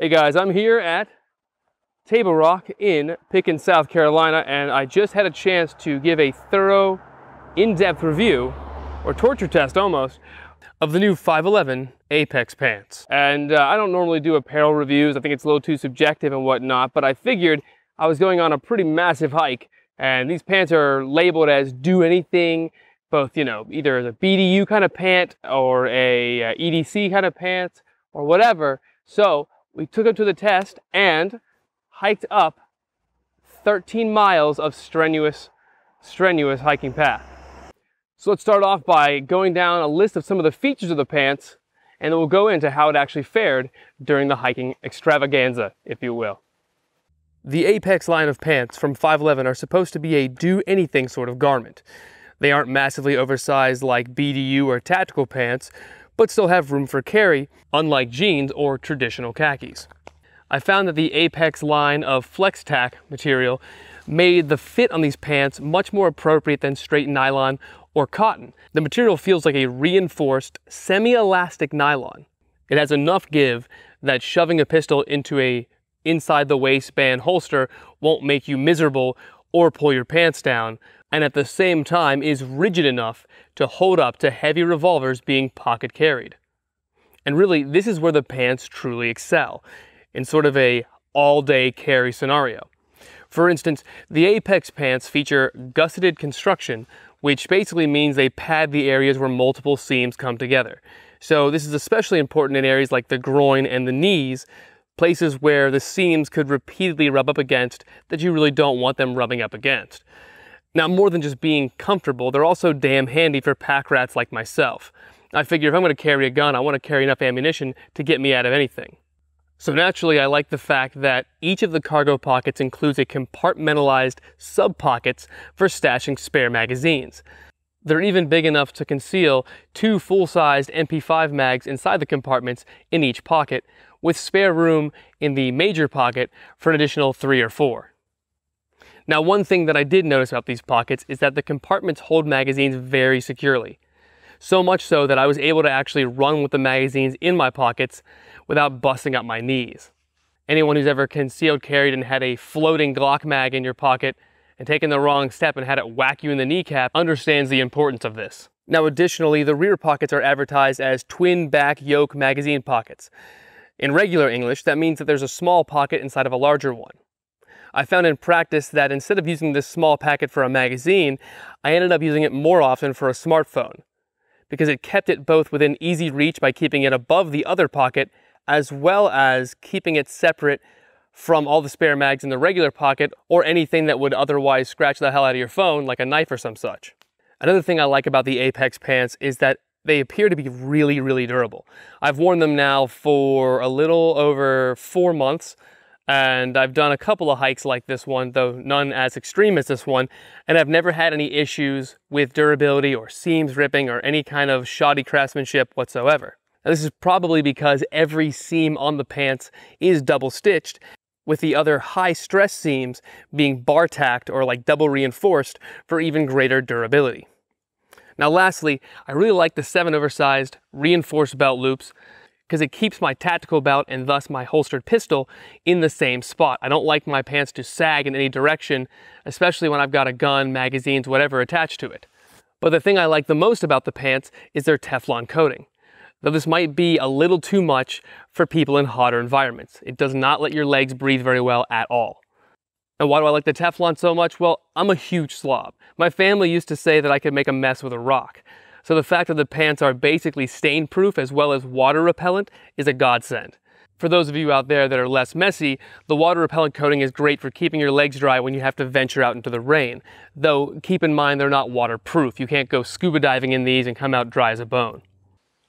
Hey guys, I'm here at Table Rock in Pickens, South Carolina, and I just had a chance to give a thorough, in-depth review, or torture test almost, of the new 511 Apex pants. And uh, I don't normally do apparel reviews, I think it's a little too subjective and whatnot, but I figured I was going on a pretty massive hike, and these pants are labeled as do anything, both, you know, either as a BDU kind of pant or a uh, EDC kind of pants or whatever. So we took them to the test and hiked up 13 miles of strenuous, strenuous hiking path. So let's start off by going down a list of some of the features of the pants and then we'll go into how it actually fared during the hiking extravaganza, if you will. The Apex line of pants from 511 are supposed to be a do anything sort of garment. They aren't massively oversized like BDU or tactical pants, but still have room for carry, unlike jeans or traditional khakis. I found that the Apex line of FlexTac material made the fit on these pants much more appropriate than straight nylon or cotton. The material feels like a reinforced, semi-elastic nylon. It has enough give that shoving a pistol into a inside the waistband holster won't make you miserable or pull your pants down, and at the same time is rigid enough to hold up to heavy revolvers being pocket carried. And really, this is where the pants truly excel, in sort of a all-day carry scenario. For instance, the Apex pants feature gusseted construction, which basically means they pad the areas where multiple seams come together. So this is especially important in areas like the groin and the knees, places where the seams could repeatedly rub up against that you really don't want them rubbing up against. Now, more than just being comfortable, they're also damn handy for pack rats like myself. I figure if I'm going to carry a gun, I want to carry enough ammunition to get me out of anything. So naturally, I like the fact that each of the cargo pockets includes a compartmentalized sub-pockets for stashing spare magazines. They're even big enough to conceal two full-sized MP5 mags inside the compartments in each pocket, with spare room in the major pocket for an additional three or four. Now, one thing that I did notice about these pockets is that the compartments hold magazines very securely. So much so that I was able to actually run with the magazines in my pockets without busting up my knees. Anyone who's ever concealed carried and had a floating Glock mag in your pocket and taken the wrong step and had it whack you in the kneecap understands the importance of this. Now additionally, the rear pockets are advertised as twin back yoke magazine pockets. In regular English, that means that there's a small pocket inside of a larger one. I found in practice that instead of using this small packet for a magazine, I ended up using it more often for a smartphone because it kept it both within easy reach by keeping it above the other pocket as well as keeping it separate from all the spare mags in the regular pocket or anything that would otherwise scratch the hell out of your phone like a knife or some such. Another thing I like about the Apex pants is that they appear to be really, really durable. I've worn them now for a little over four months and I've done a couple of hikes like this one, though none as extreme as this one, and I've never had any issues with durability or seams ripping or any kind of shoddy craftsmanship whatsoever. Now, this is probably because every seam on the pants is double stitched, with the other high stress seams being bar tacked or like double reinforced for even greater durability. Now lastly, I really like the 7 oversized reinforced belt loops because it keeps my tactical belt and thus my holstered pistol in the same spot. I don't like my pants to sag in any direction, especially when I've got a gun, magazines, whatever attached to it. But the thing I like the most about the pants is their Teflon coating. Though this might be a little too much for people in hotter environments. It does not let your legs breathe very well at all. And why do I like the Teflon so much? Well, I'm a huge slob. My family used to say that I could make a mess with a rock. So the fact that the pants are basically stain proof as well as water repellent is a godsend. For those of you out there that are less messy, the water repellent coating is great for keeping your legs dry when you have to venture out into the rain. Though keep in mind they're not waterproof. You can't go scuba diving in these and come out dry as a bone.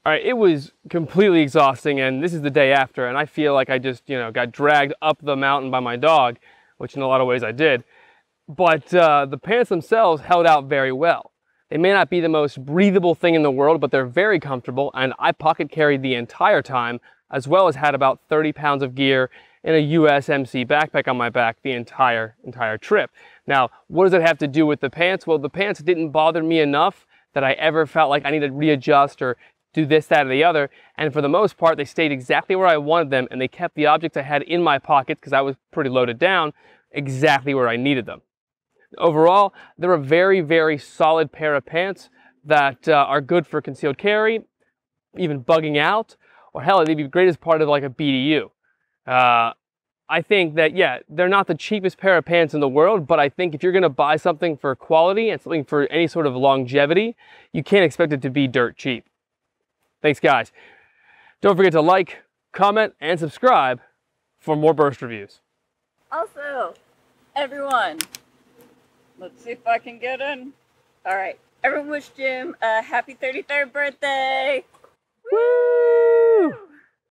All right, it was completely exhausting and this is the day after and I feel like I just, you know, got dragged up the mountain by my dog, which in a lot of ways I did. But uh, the pants themselves held out very well. They may not be the most breathable thing in the world, but they're very comfortable and I pocket carried the entire time as well as had about 30 pounds of gear in a USMC backpack on my back the entire, entire trip. Now, what does it have to do with the pants? Well, the pants didn't bother me enough that I ever felt like I needed to readjust or do this, that, or the other. And for the most part, they stayed exactly where I wanted them and they kept the objects I had in my pocket because I was pretty loaded down exactly where I needed them. Overall, they're a very, very solid pair of pants that uh, are good for concealed carry, even bugging out, or hell, they'd be great as part of like a BDU. Uh, I think that, yeah, they're not the cheapest pair of pants in the world, but I think if you're gonna buy something for quality and something for any sort of longevity, you can't expect it to be dirt cheap. Thanks, guys. Don't forget to like, comment, and subscribe for more burst reviews. Also, everyone, let's see if I can get in. All right, everyone wish Jim a happy 33rd birthday. Woo!